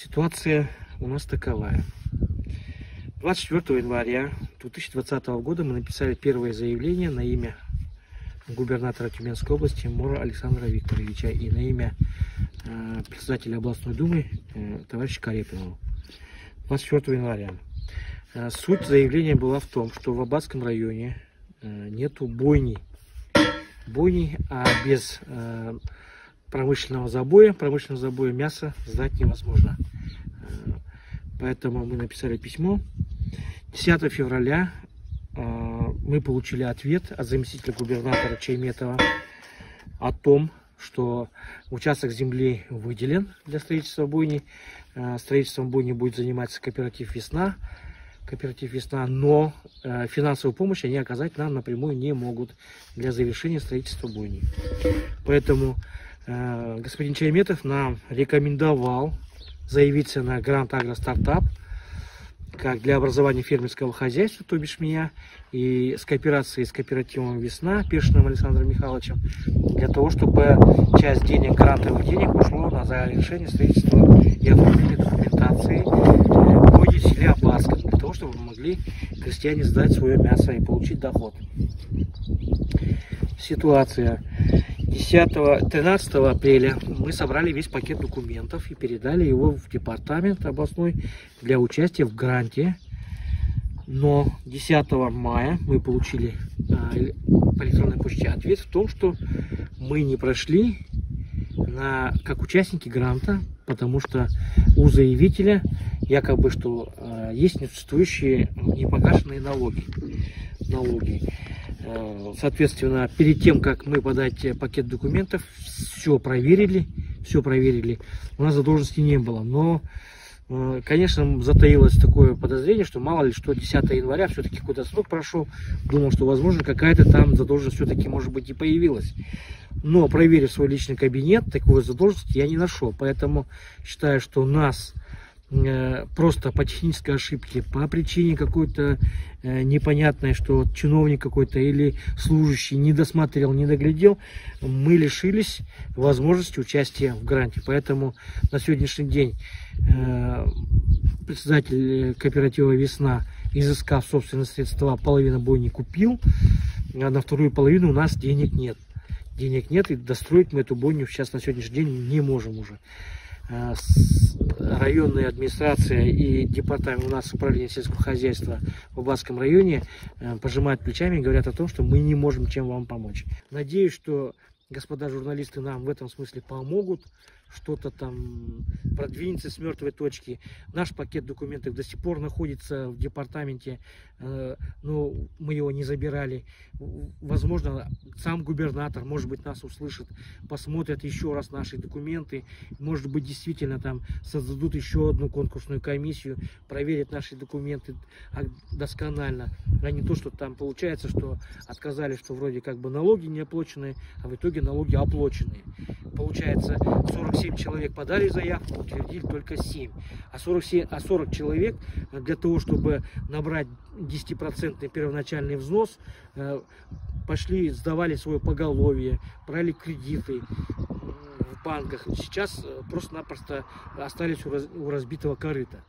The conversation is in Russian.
Ситуация у нас таковая. 24 января 2020 года мы написали первое заявление на имя губернатора Тюменской области Мора Александра Викторовича и на имя э, председателя областной думы э, товарища Карепинова. 24 января. Э, суть заявления была в том, что в Аббатском районе э, нету бойни. Бойни, а без э, промышленного забоя, промышленного забоя мяса сдать невозможно. Поэтому мы написали письмо. 10 февраля э, мы получили ответ от заместителя губернатора Чайметова о том, что участок земли выделен для строительства бойни. Э, строительством бойни будет заниматься кооператив «Весна». Кооператив «Весна», но финансовую помощь они оказать нам напрямую не могут для завершения строительства бойни. Поэтому господин Чайметов нам рекомендовал заявиться на Грант Агро Стартап как для образования фермерского хозяйства, то бишь меня, и с кооперацией с кооперативом «Весна» Пешиным Александром Михайловичем, для того, чтобы часть денег, грантовых денег ушло на завершение строительства и оформление документации в городе селе для того, чтобы могли крестьяне сдать свое мясо и получить доход. Ситуация. 10-13 апреля мы собрали весь пакет документов и передали его в департамент областной для участия в гранте. Но 10 мая мы получили а, по электронной почте ответ в том, что мы не прошли на, как участники гранта, потому что у заявителя якобы что э, есть несуществующие непогашенные налоги. налоги. Э, соответственно, перед тем, как мы подать пакет документов, все проверили, все проверили. У нас задолженности не было, но, э, конечно, затаилось такое подозрение, что мало ли что 10 января все-таки какой-то срок прошел. Думал, что, возможно, какая-то там задолженность все-таки, может быть, и появилась. Но, проверив свой личный кабинет, такой задолженности я не нашел. Поэтому считаю, что нас Э, просто по технической ошибке, по причине какой-то э, непонятной, что чиновник какой-то или служащий не досмотрел, не доглядел, мы лишились возможности участия в гранте. Поэтому на сегодняшний день э, председатель кооператива «Весна», изыскав собственные средства, половину бой не купил, а на вторую половину у нас денег нет. Денег нет, и достроить мы эту бойню сейчас на сегодняшний день не можем уже районная администрация и департамент у нас управления сельского хозяйства в Аббатском районе э, пожимают плечами и говорят о том, что мы не можем чем вам помочь. Надеюсь, что господа журналисты нам в этом смысле помогут, что-то там продвинется с мертвой точки. Наш пакет документов до сих пор находится в департаменте, э, но мы его не забирали. Возможно, сам губернатор, может быть, нас услышит, посмотрят еще раз наши документы, может быть, действительно там создадут еще одну конкурсную комиссию, проверят наши документы досконально, а не то, что там получается, что отказали, что вроде как бы налоги не оплаченные, а в итоге налоги оплаченные. Получается, 47 человек подали заявку, утвердили только 7. А 47, а 40 человек для того, чтобы набрать 10% первоначальный взнос, э, пошли, сдавали свое поголовье, брали кредиты в банках. Сейчас э, просто-напросто остались у разбитого корыта.